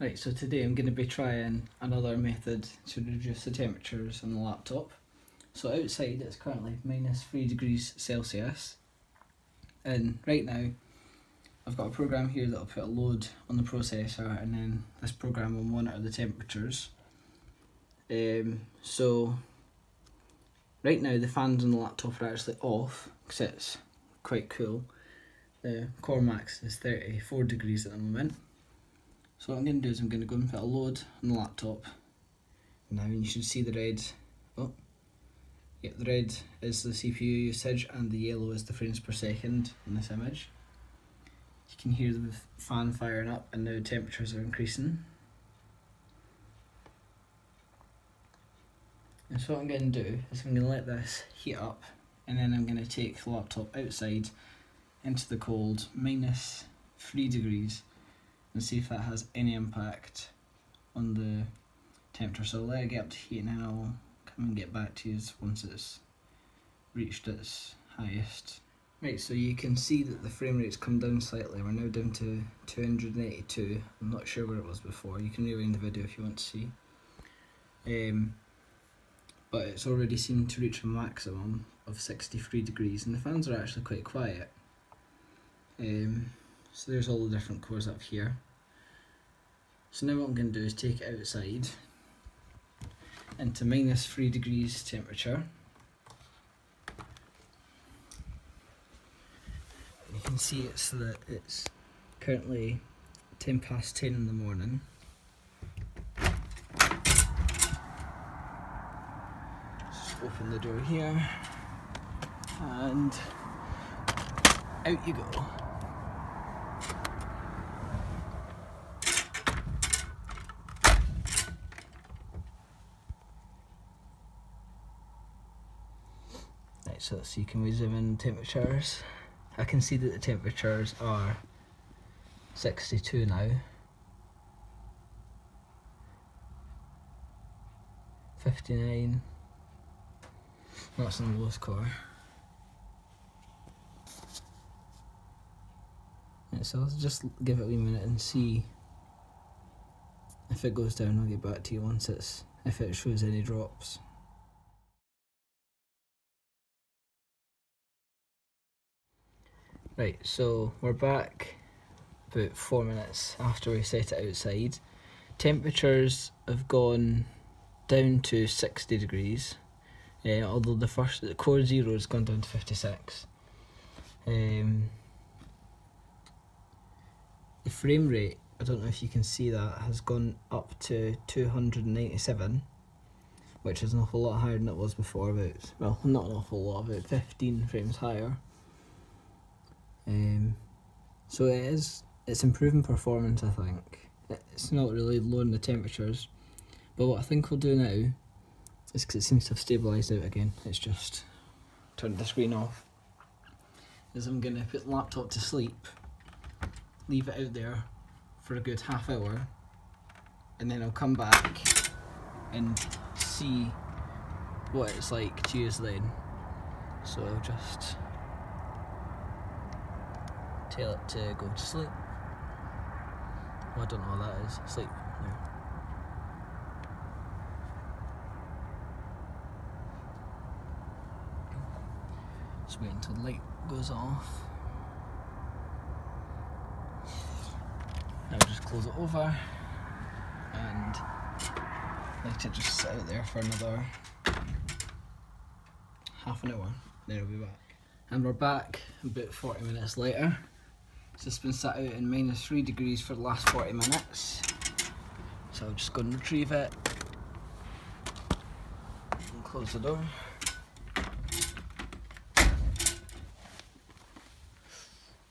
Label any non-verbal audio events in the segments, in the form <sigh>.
Right, so today I'm going to be trying another method to reduce the temperatures on the laptop. So outside it's currently minus 3 degrees Celsius and right now I've got a program here that'll put a load on the processor and then this program will monitor the temperatures. Um, so right now the fans on the laptop are actually off because it's quite cool. The core max is 34 degrees at the moment. So what I'm going to do is I'm going to go and put a load on the laptop. Now you should see the red. Oh, yeah, the red is the CPU usage and the yellow is the frames per second in this image. You can hear the fan firing up and now temperatures are increasing. And so what I'm going to do is I'm going to let this heat up and then I'm going to take the laptop outside into the cold, minus 3 degrees and see if that has any impact on the temperature. So I'll let it get up to heat and then I'll come and get back to you once it's reached its highest. Right, so you can see that the frame rate's come down slightly. We're now down to 282. I'm not sure where it was before. You can rewind the video if you want to see. Um, but it's already seemed to reach a maximum of 63 degrees and the fans are actually quite quiet. Um, so there's all the different cores up here. So now what I'm going to do is take it outside into minus 3 degrees temperature. You can see it's that it's currently 10 past 10 in the morning. Just open the door here and out you go. So, you can resume in temperatures. I can see that the temperatures are 62 now. 59. That's in the lowest core. Right, so let's just give it a wee minute and see if it goes down. I'll get back to you once it's if it shows any drops. Right, so we're back about four minutes after we set it outside. Temperatures have gone down to 60 degrees, uh, although the first the core zero has gone down to 56. Um, the frame rate, I don't know if you can see that, has gone up to 297, which is an awful lot higher than it was before, about, well, not an awful lot, about 15 frames higher. Um, so it is, it's improving performance I think. It's not really lowering the temperatures, but what I think we'll do now is because it seems to have stabilised out again, it's just turned the screen off, is I'm going to put the laptop to sleep, leave it out there for a good half hour, and then I'll come back and see what it's like to use then. So I'll just to go to sleep. Well, I don't know what that is. Sleep. Just wait until the light goes off. Now just close it over and let it just sit out there for another half an hour. Then it'll be back. And we're back about 40 minutes later. So it's been sat out in minus 3 degrees for the last 40 minutes. So I'll just go and retrieve it. And close the door.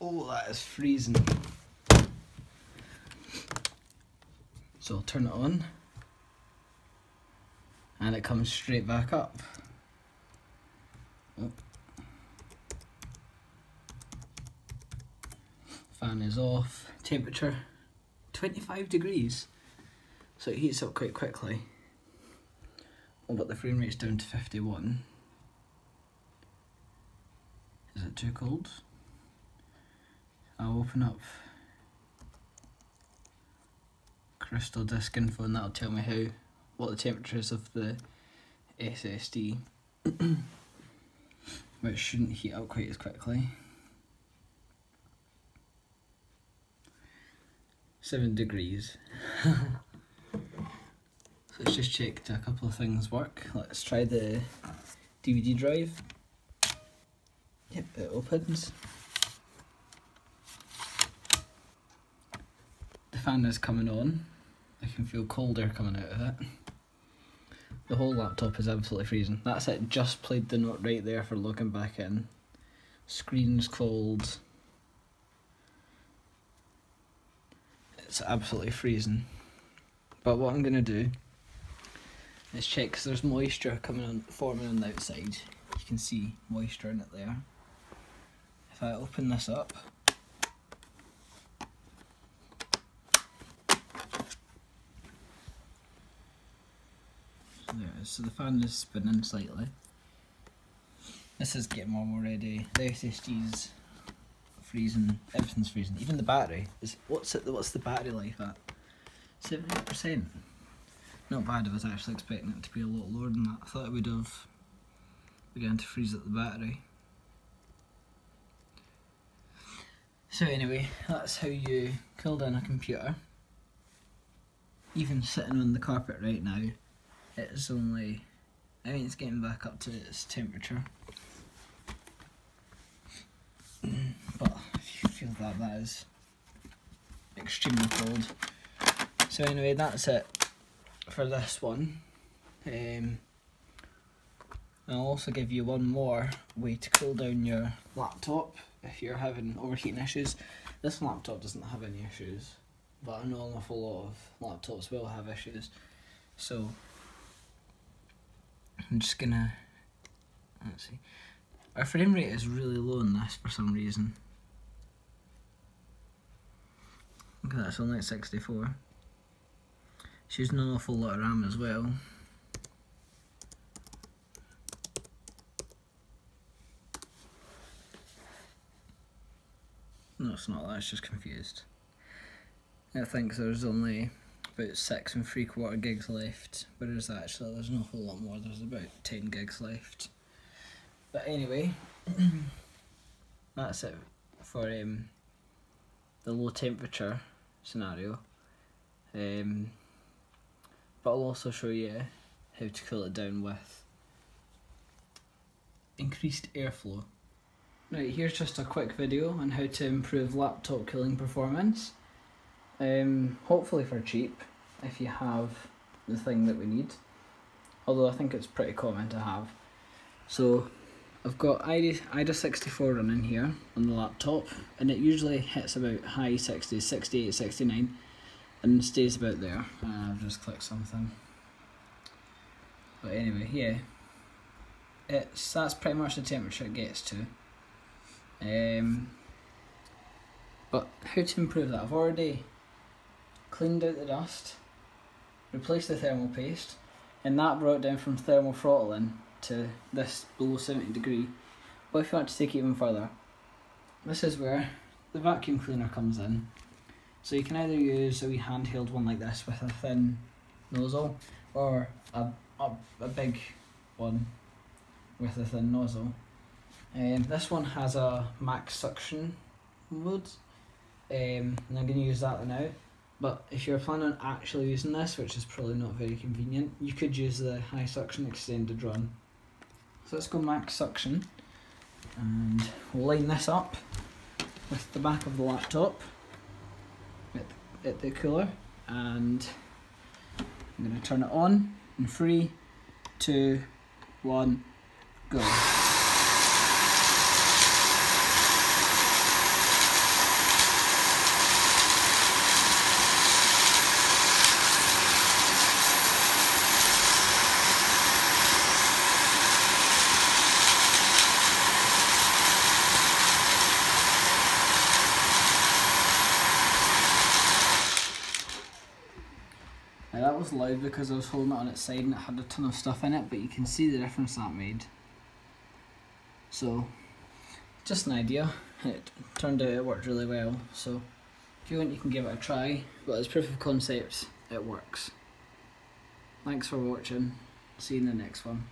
Oh, that is freezing. So I'll turn it on. And it comes straight back up. Oh. Fan is off. Temperature 25 degrees. So it heats up quite quickly. Oh, but the frame rate's down to 51. Is it too cold? I'll open up CrystalDiskInfo and that'll tell me how what the temperature is of the SSD <coughs> which shouldn't heat up quite as quickly. 7 degrees. <laughs> so let's just check a couple of things work. Let's try the DVD drive. Yep, it opens. The fan is coming on. I can feel cold air coming out of it. The whole laptop is absolutely freezing. That's it, just played the note right there for logging back in. Screen's cold. It's absolutely freezing. But what I'm going to do is check because there's moisture coming on, forming on the outside. You can see moisture in it there. If I open this up, there it is. So the fan is spinning slightly. This is getting warm already. The SSD's freezing. Everything's freezing. Even the battery is. What's it? What's the battery life at? Seventy percent. Not bad. I was actually expecting it to be a lot lower than that. I thought it would have began to freeze at the battery. So anyway, that's how you cool down a computer. Even sitting on the carpet right now, it's only, I mean it's getting back up to its temperature. but if you feel that, that is extremely cold. So anyway, that's it for this one. Um, I'll also give you one more way to cool down your laptop if you're having overheating issues. This laptop doesn't have any issues, but I know an awful lot of laptops will have issues. So I'm just gonna let's see. Our frame rate is really low in this for some reason. Look at that, only at 64. She's an awful lot of RAM as well. No, it's not that, it's just confused. I think there's only about six and three quarter gigs left, but whereas actually there's an awful lot more, there's about 10 gigs left. But anyway, <clears throat> that's it for um, the low temperature scenario. Um, but I'll also show you how to cool it down with increased airflow. Right, here's just a quick video on how to improve laptop cooling performance. Um, hopefully for cheap, if you have the thing that we need. Although I think it's pretty common to have. So I've got AIDA, IDA 64 running here on the laptop and it usually hits about high 60s, 68, 69 and stays about there. Uh, I've just clicked something. But anyway, yeah. It's, that's pretty much the temperature it gets to. Um, but how to improve that? I've already cleaned out the dust, replaced the thermal paste, and that brought down from thermal throttling to this below 70 degree. But if you want to take it even further, this is where the vacuum cleaner comes in. So you can either use a wee handheld one like this with a thin nozzle, or a, a, a big one with a thin nozzle. Um, this one has a max suction mode, um, and I'm going to use that now. But if you're planning on actually using this, which is probably not very convenient, you could use the high suction extended run. So let's go max suction, and we'll line this up with the back of the laptop at, at the cooler, and I'm going to turn it on in three, two, one, go. Now that was loud because I was holding it on its side and it had a ton of stuff in it, but you can see the difference that made. So, just an idea. It turned out it worked really well. So, If you want, you can give it a try, but as proof of concept, it works. Thanks for watching. See you in the next one.